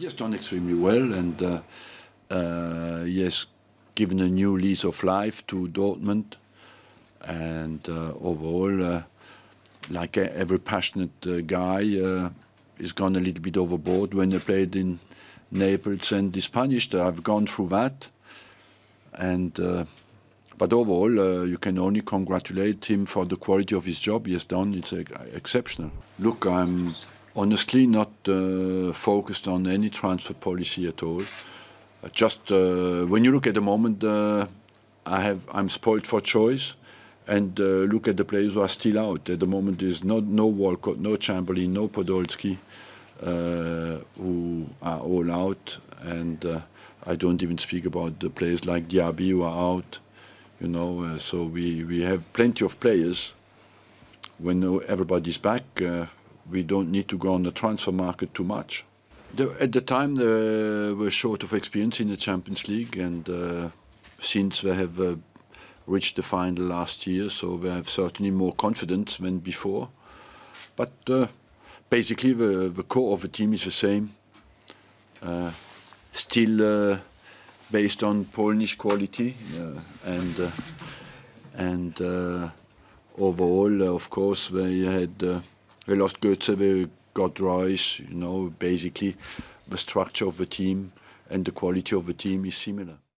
He has done extremely well, and uh, uh, he has given a new lease of life to Dortmund. And uh, overall, uh, like every passionate uh, guy, uh, he's gone a little bit overboard when they played in Naples and the Spanish. I've gone through that, and but overall, you can only congratulate him for the quality of his job he has done. It's exceptional. Look, I'm honestly not uh, focused on any transfer policy at all. Uh, just uh, when you look at the moment, I have I'm spoiled for choice, and look at the players who are still out at the moment. There's no no Walcott, no Chamberlain, no Podolski, who are all out, and I don't even speak about the players like Diaby who are out. You know, so we we have plenty of players when everybody's back, uh, we don't need to go on the transfer market too much. The, at the time, they were short of experience in the Champions League, and uh, since they have uh, reached the final last year, so they have certainly more confidence than before. But uh, basically, the, the core of the team is the same. Uh, still uh, based on Polish quality, uh, and and overall, of course, they had we lost Götze, we got Reus, you know, basically the structure of the team and the quality of the team is similar.